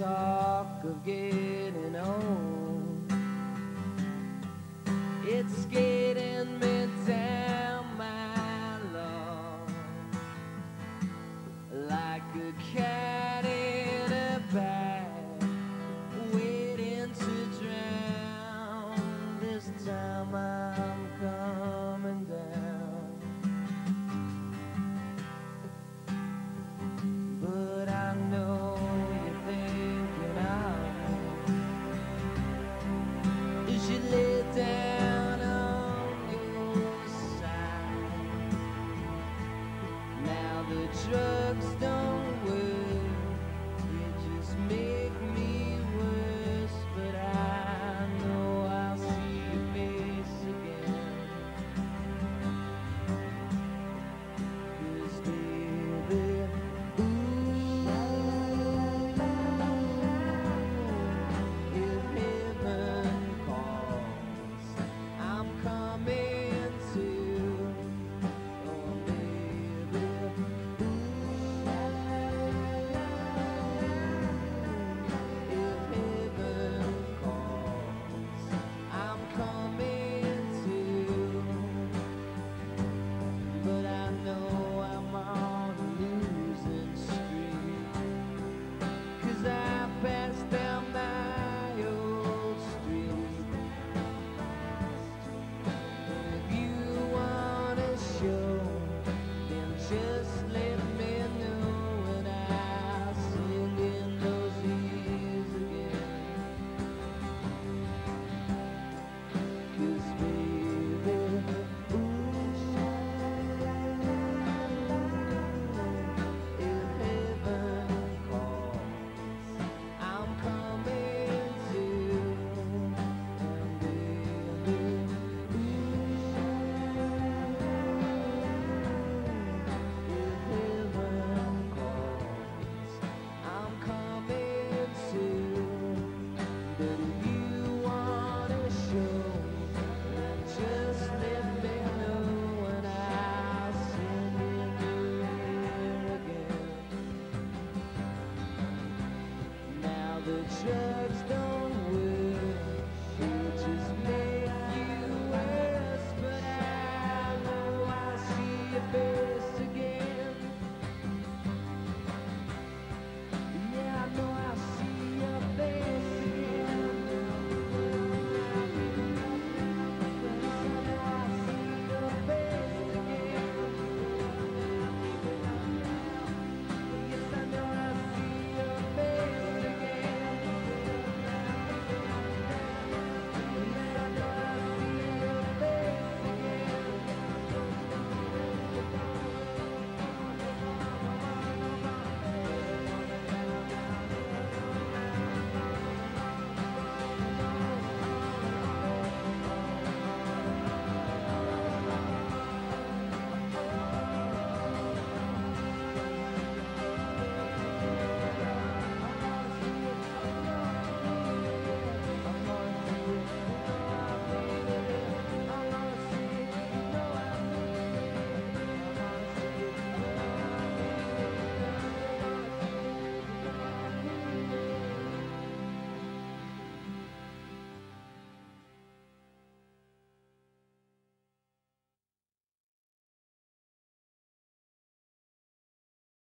talk of getting old. It's getting me down, my love, like a cat in a bag, waiting to drown. This time I.